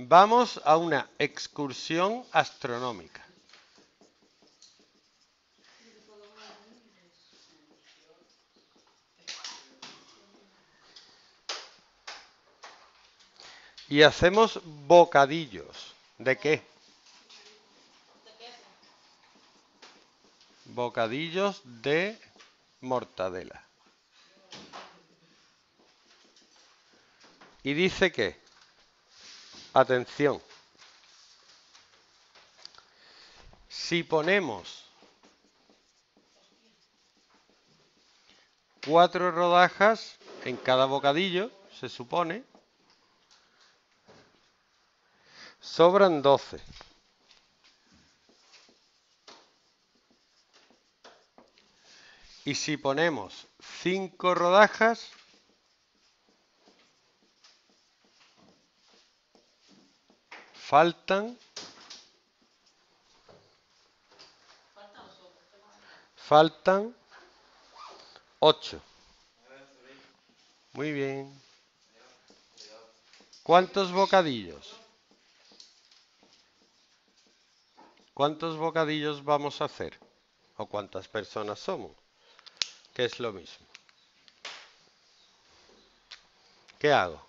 Vamos a una excursión astronómica. Y hacemos bocadillos. ¿De qué? Bocadillos de mortadela. Y dice que, atención, si ponemos cuatro rodajas en cada bocadillo, se supone, Sobran 12. Y si ponemos 5 rodajas, faltan faltan 8. Muy bien. ¿Cuántos bocadillos? ¿Cuántos bocadillos vamos a hacer? ¿O cuántas personas somos? Que es lo mismo. ¿Qué hago?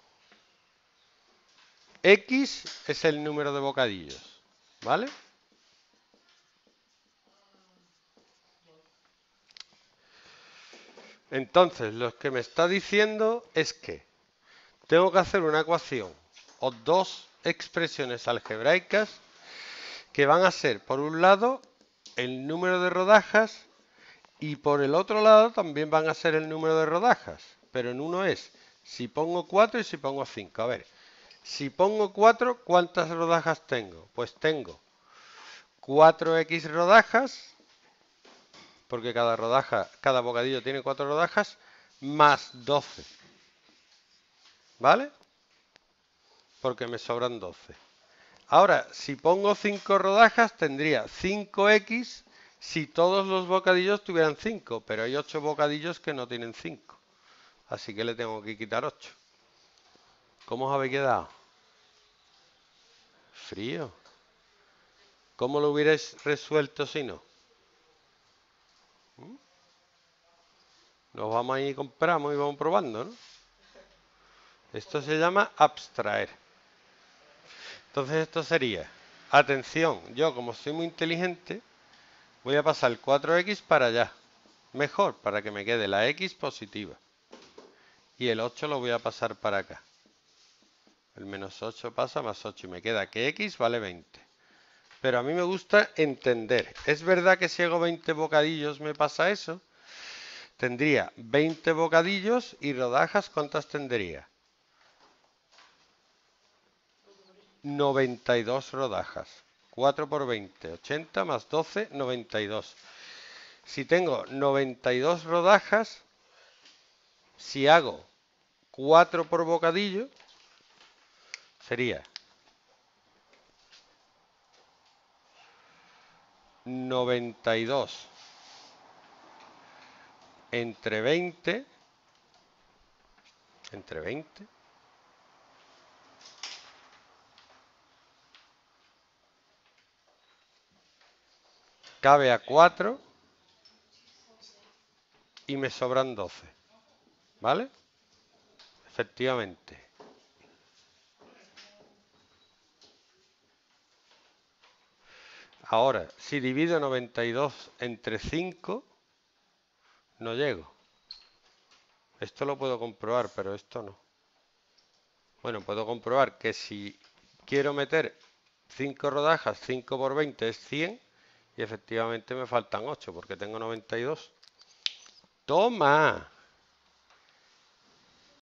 X es el número de bocadillos, ¿vale? Entonces, lo que me está diciendo es que tengo que hacer una ecuación o dos expresiones algebraicas que van a ser, por un lado, el número de rodajas y por el otro lado también van a ser el número de rodajas. Pero en uno es si pongo 4 y si pongo 5. A ver, si pongo 4, ¿cuántas rodajas tengo? Pues tengo 4x rodajas, porque cada rodaja, cada bocadillo tiene 4 rodajas, más 12. ¿Vale? Porque me sobran 12. Ahora, si pongo 5 rodajas, tendría 5x si todos los bocadillos tuvieran 5, pero hay 8 bocadillos que no tienen 5. Así que le tengo que quitar 8. ¿Cómo os habéis quedado? Frío. ¿Cómo lo hubierais resuelto si no? ¿Mm? Nos vamos a ir compramos y vamos probando, ¿no? Esto se llama abstraer. Entonces esto sería, atención, yo como soy muy inteligente, voy a pasar el 4x para allá. Mejor, para que me quede la x positiva. Y el 8 lo voy a pasar para acá. El menos 8 pasa más 8 y me queda que x vale 20. Pero a mí me gusta entender. ¿Es verdad que si hago 20 bocadillos me pasa eso? Tendría 20 bocadillos y rodajas, ¿cuántas tendría? 92 rodajas. 4 por 20, 80 más 12, 92. Si tengo 92 rodajas, si hago 4 por bocadillo, sería 92 entre 20, entre 20, cabe a 4 y me sobran 12. ¿Vale? Efectivamente. Ahora, si divido 92 entre 5, no llego. Esto lo puedo comprobar, pero esto no. Bueno, puedo comprobar que si quiero meter 5 rodajas, 5 por 20 es 100, y efectivamente me faltan 8 porque tengo 92. ¡Toma!